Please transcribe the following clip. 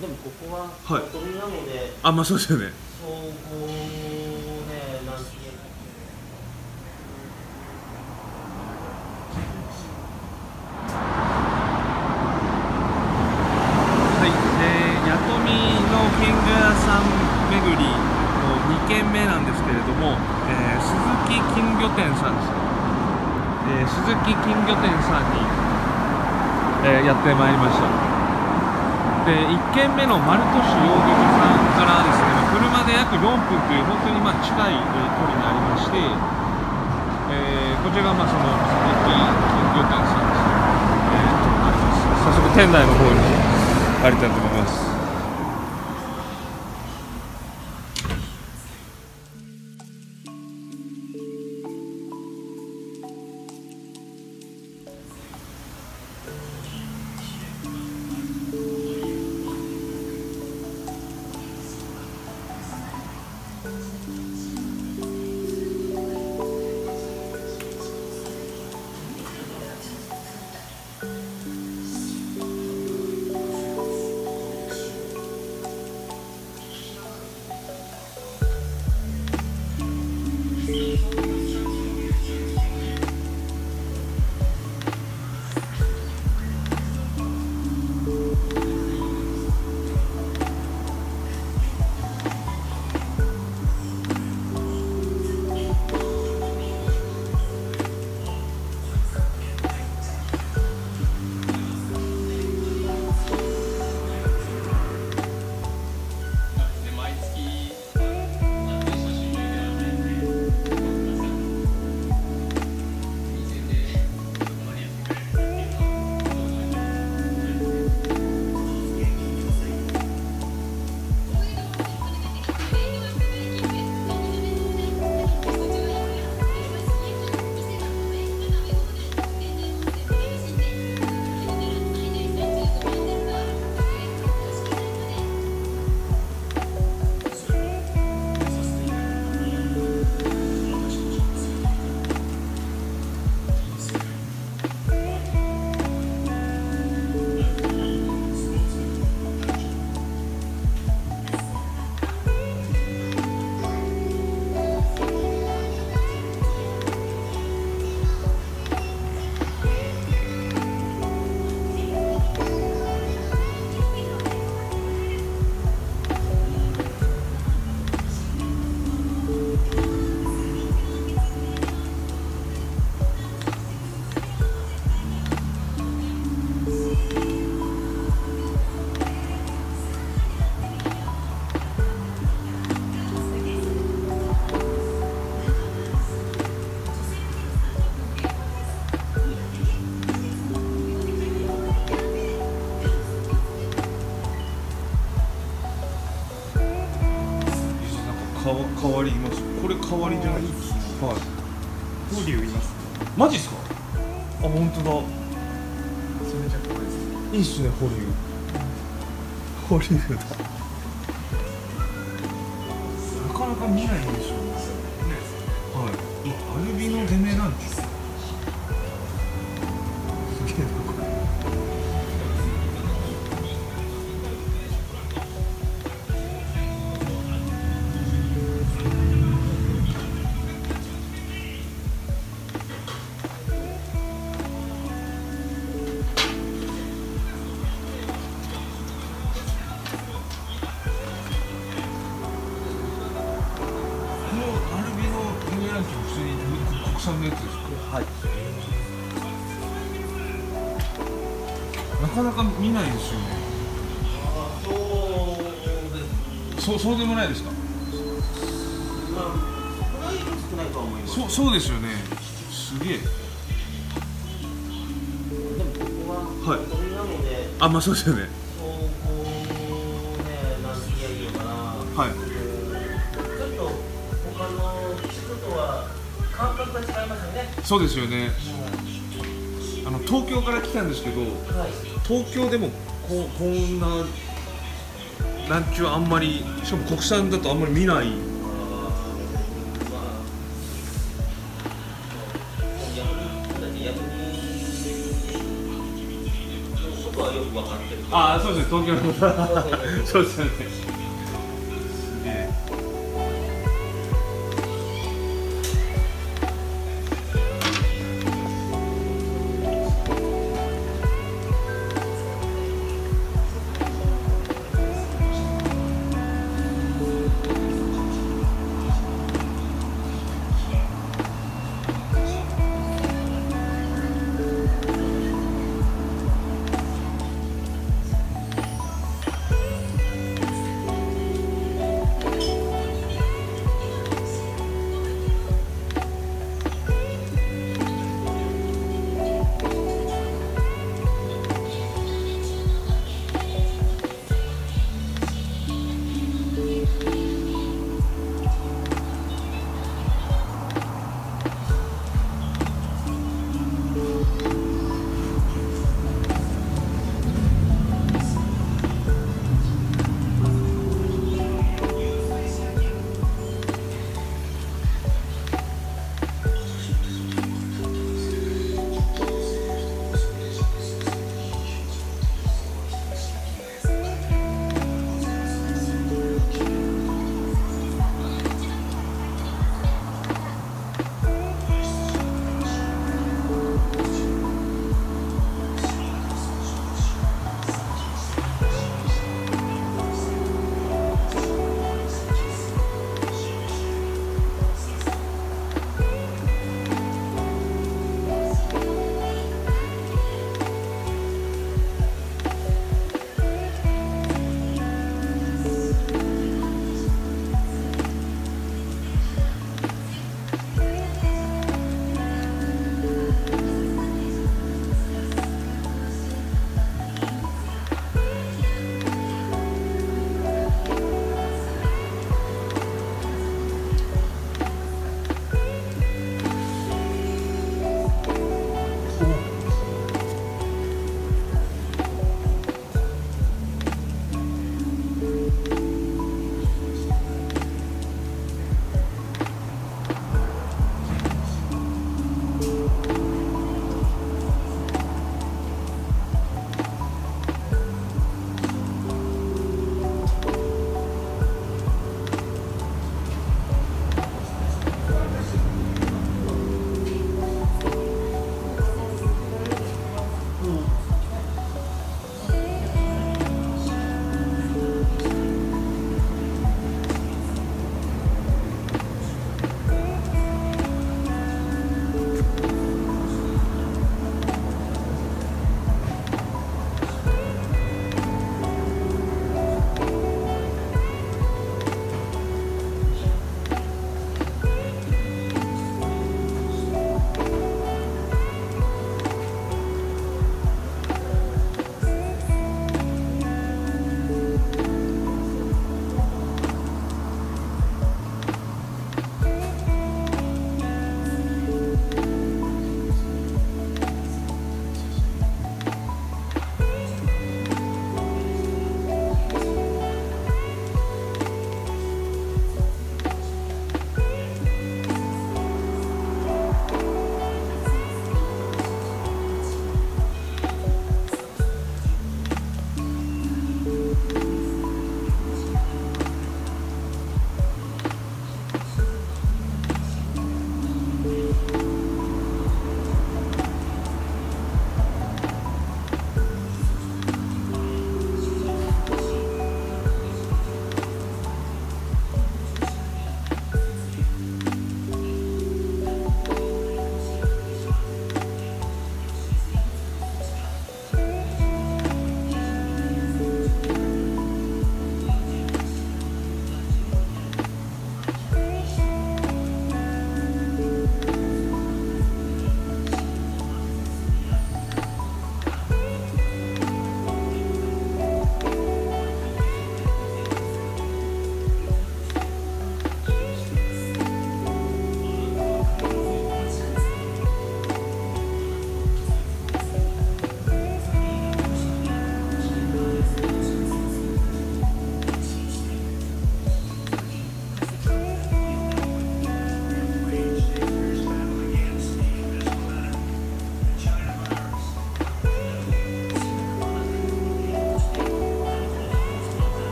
でもここははい。鳥取なので、あまあそうですよね。総合ねなんていうはい、えー、やとみの金魚屋さん巡りの2軒目なんですけれども、えー、鈴木金魚店さんです、えー、鈴木金魚店さんに、えーやってまいりましたで1軒目の丸都市養魚場さんからですねま車で約4分という本当にまあ近い、えー距離にありまして、えーこちらがまあその鈴木金魚店さんですね、えーとなります。早速店内の方に入りたいと思いますマジっすか？あ本当だ。めちゃめちゃ怖いです。いいっすね保留保留だなかなか見ないんでしょはい。アルビノデメランチすげ普通に国産のやつですかはいなかなか見ないですよねそうそうでもないですかまあそうそうですよねすげえはい、あまあそうですよねはい。そうですよねあの東京から来たんですけどはい。東京でもこうこんなランチはあんまりしかも国産だとあんまり見ないまあ、あそうですね東京のそうですよね